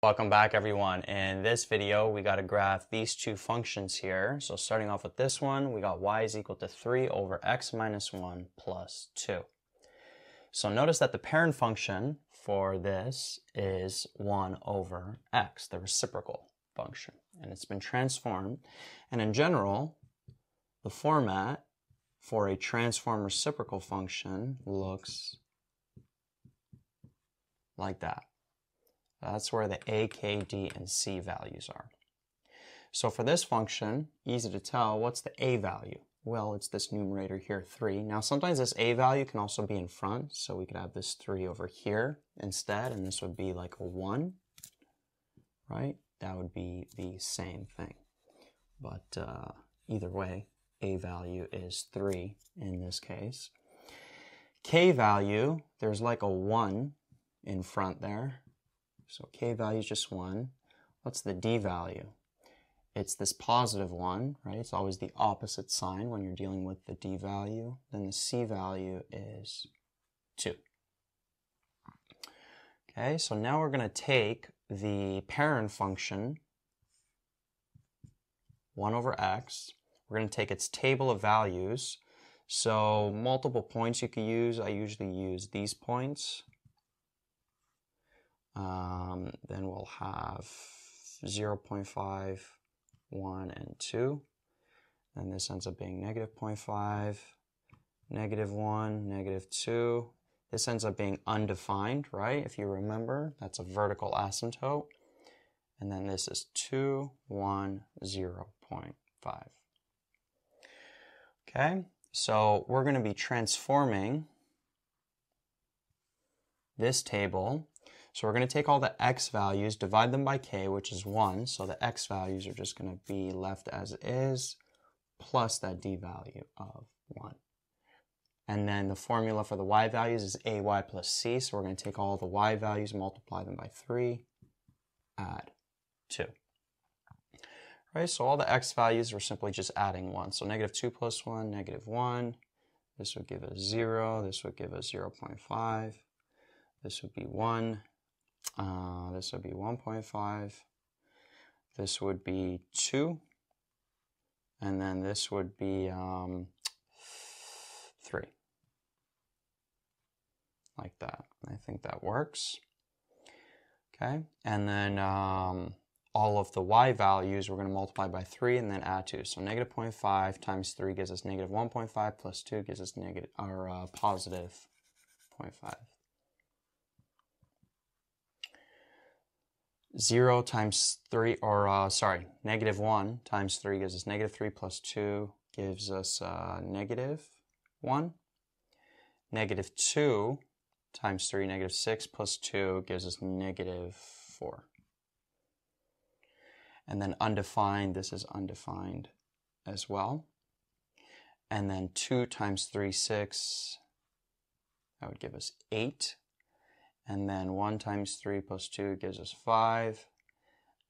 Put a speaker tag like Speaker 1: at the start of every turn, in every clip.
Speaker 1: Welcome back everyone. In this video, we got to graph these two functions here. So starting off with this one, we got y is equal to 3 over x minus 1 plus 2. So notice that the parent function for this is 1 over x, the reciprocal function. And it's been transformed. And in general, the format for a transform reciprocal function looks like that. That's where the a, k, d, and c values are. So for this function, easy to tell, what's the a value? Well, it's this numerator here, 3. Now sometimes this a value can also be in front, so we could have this 3 over here instead, and this would be like a 1, right? That would be the same thing. But uh, either way, a value is 3 in this case. k value, there's like a 1 in front there, so k value is just 1. What's the d value? It's this positive 1, right? It's always the opposite sign when you're dealing with the d value. Then the c value is 2. Okay, so now we're going to take the parent function, 1 over x. We're going to take its table of values. So multiple points you could use. I usually use these points. Um, then we'll have 0 0.5, 1, and 2. And this ends up being negative 0.5, negative 1, negative 2. This ends up being undefined, right? If you remember, that's a vertical asymptote. And then this is 2, 1, 0 0.5. Okay, so we're going to be transforming this table so we're going to take all the x values, divide them by k, which is 1. So the x values are just going to be left as is, plus that d value of 1. And then the formula for the y values is ay plus c. So we're going to take all the y values, multiply them by 3, add 2. Right, so all the x values we're simply just adding 1. So negative 2 plus 1, negative 1. This would give us 0. This would give us 0 0.5. This would be 1. Uh, this would be 1.5. This would be 2. And then this would be um, 3. Like that. I think that works. Okay. And then um, all of the y values we're going to multiply by 3 and then add 2. So negative 0.5 times 3 gives us negative 1.5 plus 2 gives us negative or uh, positive 0.5. 0 times 3, or uh, sorry, negative 1 times 3 gives us negative 3 plus 2 gives us uh, negative 1. Negative 2 times 3, negative 6 plus 2 gives us negative 4. And then undefined, this is undefined as well. And then 2 times 3, 6, that would give us 8. And then 1 times 3 plus 2 gives us 5.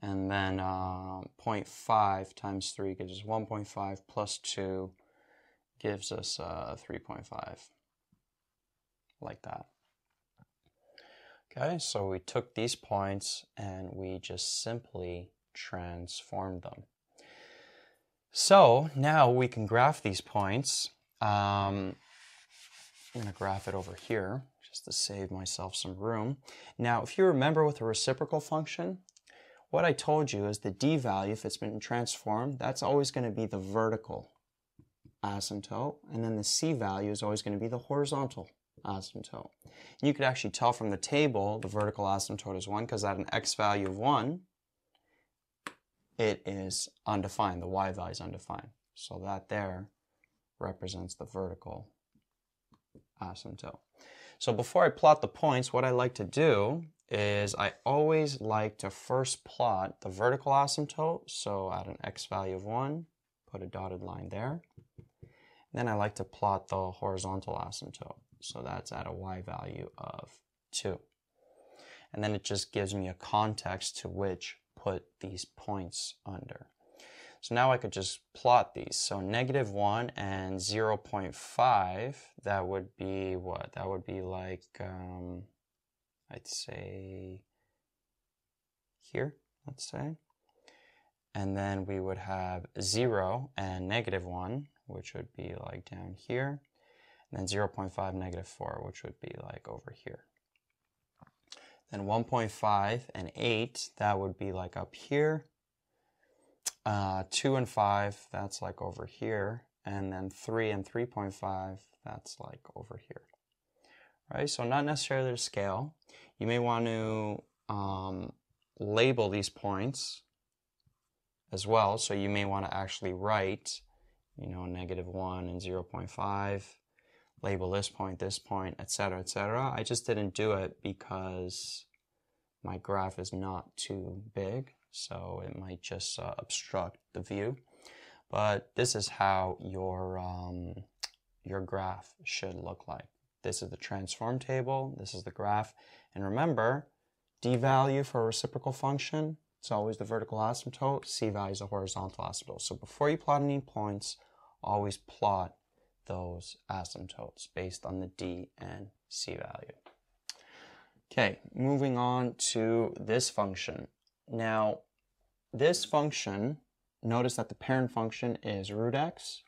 Speaker 1: And then uh, 0.5 times 3 gives us 1.5 plus 2 gives us uh, 3.5. Like that. Okay, so we took these points and we just simply transformed them. So now we can graph these points. Um, I'm going to graph it over here just to save myself some room. Now, if you remember with a reciprocal function, what I told you is the d value, if it's been transformed, that's always going to be the vertical asymptote, and then the c value is always going to be the horizontal asymptote. You could actually tell from the table the vertical asymptote is 1 because at an x value of 1, it is undefined. The y value is undefined. So that there represents the vertical asymptote. So before I plot the points, what I like to do is I always like to first plot the vertical asymptote. So at an x value of 1, put a dotted line there. Then I like to plot the horizontal asymptote. So that's at a y value of 2. And then it just gives me a context to which put these points under. So now I could just plot these. So negative 1 and 0 0.5, that would be what? That would be like, um, I'd say here, let's say. And then we would have 0 and negative 1, which would be like down here. And then 0.5, negative 4, which would be like over here. Then 1.5 and 8, that would be like up here. Uh, 2 and 5, that's like over here. And then 3 and 3.5, that's like over here. Right? So not necessarily the scale. You may want to um, label these points as well. So you may want to actually write, you know, negative 1 and 0.5 label this point, this point, etc., etc. I just didn't do it because my graph is not too big, so it might just uh, obstruct the view. But this is how your um, your graph should look like. This is the transform table. This is the graph. And remember, d value for a reciprocal function, it's always the vertical asymptote. C value is the horizontal asymptote. So before you plot any points, always plot those asymptotes based on the D and C value. Okay, moving on to this function. Now, this function, notice that the parent function is root x.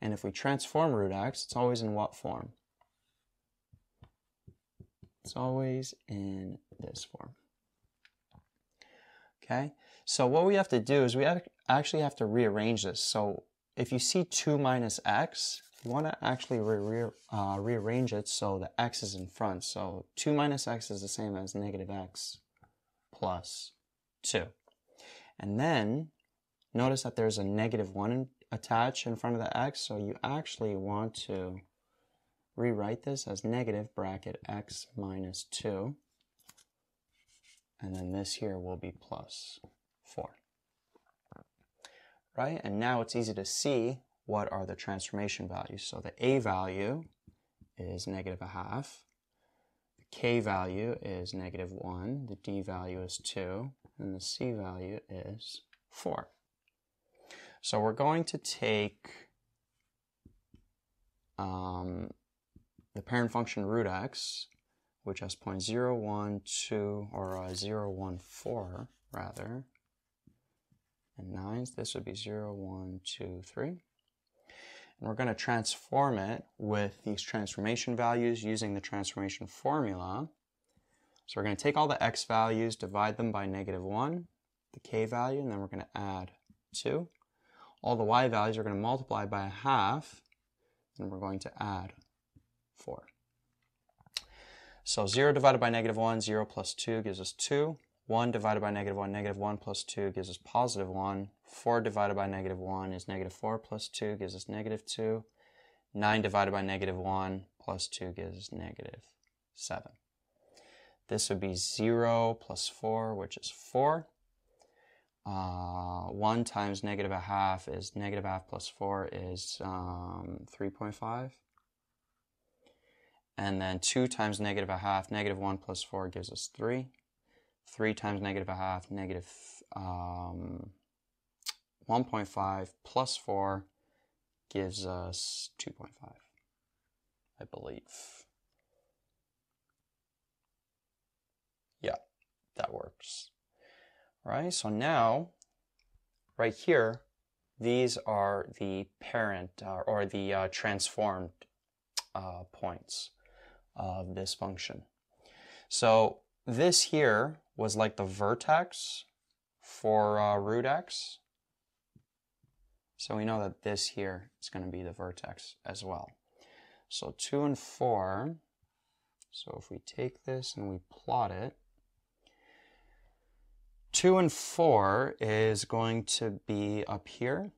Speaker 1: And if we transform root x, it's always in what form? It's always in this form. Okay, so what we have to do is we actually have to rearrange this. So if you see 2 minus x, you want to actually re re uh, rearrange it so the x is in front. So 2 minus x is the same as negative x plus 2. And then notice that there's a negative 1 attached in front of the x, so you actually want to rewrite this as negative bracket x minus 2. And then this here will be plus 4 right? And now it's easy to see what are the transformation values. So the A value is negative a half. K value is negative 1. The D value is 2. And the C value is 4. So we're going to take um, the parent function root x, which has 0 0.012 or uh, 0.014 rather, and nines. This would be 0, 1, 2, 3. And we're going to transform it with these transformation values using the transformation formula. So we're going to take all the x values, divide them by negative 1, the k value, and then we're going to add 2. All the y values are going to multiply by a half, and we're going to add 4. So 0 divided by negative 1, 0 plus 2 gives us 2. 1 divided by negative 1, negative 1 plus 2 gives us positive 1. 4 divided by negative 1 is negative 4 plus 2 gives us negative 2. 9 divided by negative 1 plus 2 gives us negative 7. This would be 0 plus 4, which is 4. Uh, 1 times negative a half is negative half plus 4 is um, 3.5. And then 2 times negative a half, negative 1 plus 4 gives us 3. 3 times negative a half, negative, um, 1.5 plus 4 gives us 2.5, I believe. Yeah, that works. Right, so now, right here, these are the parent uh, or the uh, transformed uh, points of this function. So this here was like the vertex for uh, root x. So we know that this here is going to be the vertex as well. So 2 and 4, so if we take this and we plot it, 2 and 4 is going to be up here.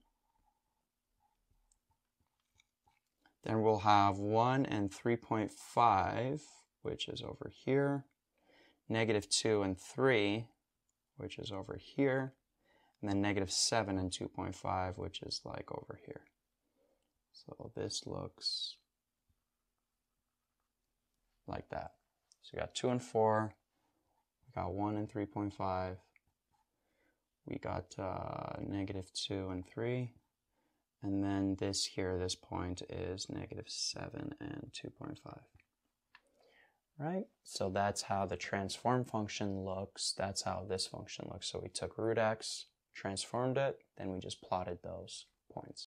Speaker 1: Then we'll have 1 and 3.5, which is over here negative 2 and 3, which is over here, and then negative 7 and 2.5, which is like over here. So this looks like that. So we got 2 and 4, we got 1 and 3.5, we got uh, negative 2 and 3, and then this here, this point is negative 7 and 2.5 right? So that's how the transform function looks. That's how this function looks. So we took root x, transformed it, then we just plotted those points.